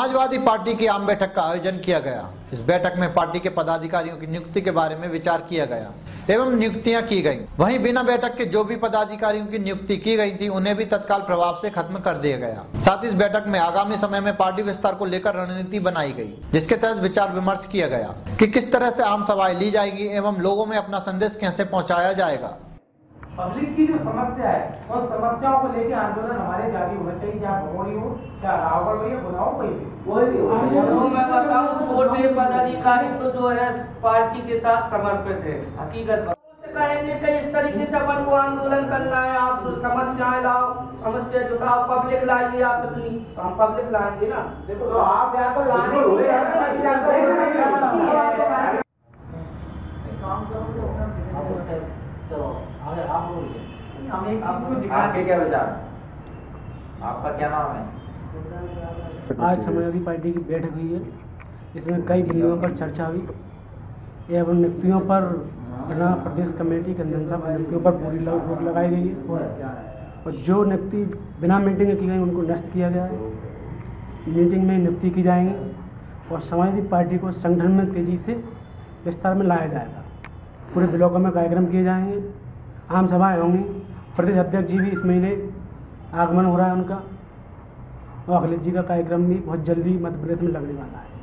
Samajwadi party की आम बैठक का आयोजन किया गया। इस बैठक में पार्टी के पदाधिकारियों की नियुक्ति के बारे में विचार किया गया एवं नियुक्तियाँ की गईं। वहीं बिना बैठक के जो भी पदाधिकारियों की नियुक्ति की गई थी, उन्हें भी तत्काल प्रभाव से खत्म कर दिया गया। साथ इस बैठक में आगामी समय में पार्टी विस्तार को लेकर रणनीति बनाई गई, जिसके तहत विचार विमर्श किया गया कि किस तरह से आम सभाएँ ली जाएगी एवं लोगों में अपना संदेश कैसे पहुँचाया जाएगा। पब्लिक की जो समस्या है उन समस्याओं को लेके आंदोलन हमारे जारी होना चाहिए चाहे भगोड़ी हो चाहे रावगढ़ हो या बुलाओ कोई भी। कोई भी हो। तो मैं बताऊँ छोटे पदाधिकारी तो जो है पार्टी के साथ समर्पित है हकीकत कहेंगे कि इस तरीके से अपन को आंदोलन करना है आप समस्याएँ लाओ समस्या जुटाओ पब्लिक लाइए आप इतनी तो हम पब्लिक लाएँगे ना। देखो तो आप समस्या को लाने हो। हम एक दिखा आपके क्या विचार? आपका क्या नाम है? आज समाजवादी पार्टी की बैठक हुई है। इसमें कई बिंदुओं पर चर्चा हुई। एवं नियुक्तियों पर बिना प्रदेश कमेटी के पर नियुक्तियों पर पूरी रोक लगाई गई है। और जो नियुक्ति बिना मीटिंग की गई उनको नष्ट किया गया है। मीटिंग में नियुक्ति की जाएँगी। और समाजवादी पार्टी को संगठन में तेज़ी से विस्तार में लाया जाएगा। पूरे ब्लॉकों में कार्यक्रम किए जाएँगे। आम सभाएँ होंगी। प्रदेश अध्यक्ष जी भी इस महीने आगमन हो रहा है उनका। और अखिलेश जी का कार्यक्रम भी बहुत जल्दी मध्य प्रदेश में लगने वाला है।